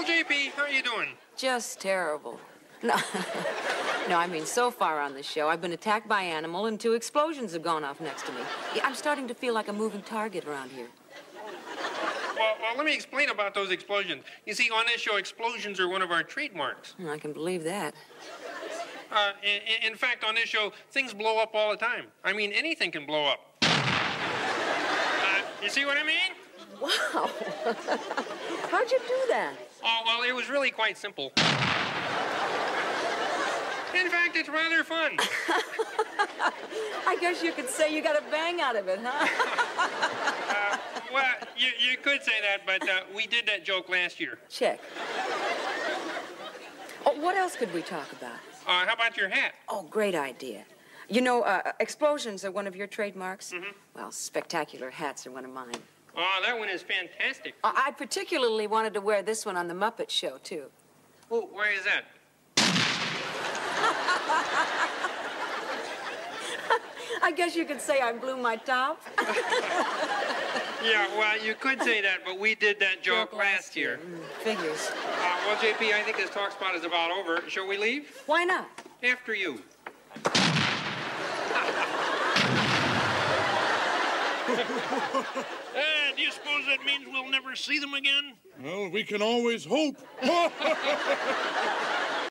Well, Jaye P., how are you doing? Just terrible. No, no, I mean, so far on the show, I've been attacked by Animal and two explosions have gone off next to me. I'm starting to feel like a moving target around here. Well, well, let me explain about those explosions. You see, on this show, explosions are one of our trademarks. I can believe that. Uh, in, in fact, on this show, things blow up all the time. I mean, anything can blow up. Uh, you see what I mean? Wow. How'd you do that? Oh, well, it was really quite simple. In fact, it's rather fun. I guess you could say you got a bang out of it, huh? uh, well, you, you could say that, but uh, we did that joke last year. Check. Oh, what else could we talk about? Uh, how about your hat? Oh, great idea. You know, uh, explosions are one of your trademarks. Mm-hmm. Well, spectacular hats are one of mine. Oh, that one is fantastic. Uh, I particularly wanted to wear this one on the Muppet Show, too. Oh, where is that? I guess you could say I blew my top. yeah, well, you could say that, but we did that joke, joke last year. year. Mm, figures. Uh, well, Jaye P., I think this talk spot is about over. Shall we leave? Why not? After you. Uh, do you suppose that means we'll never see them again? Well, we can always hope.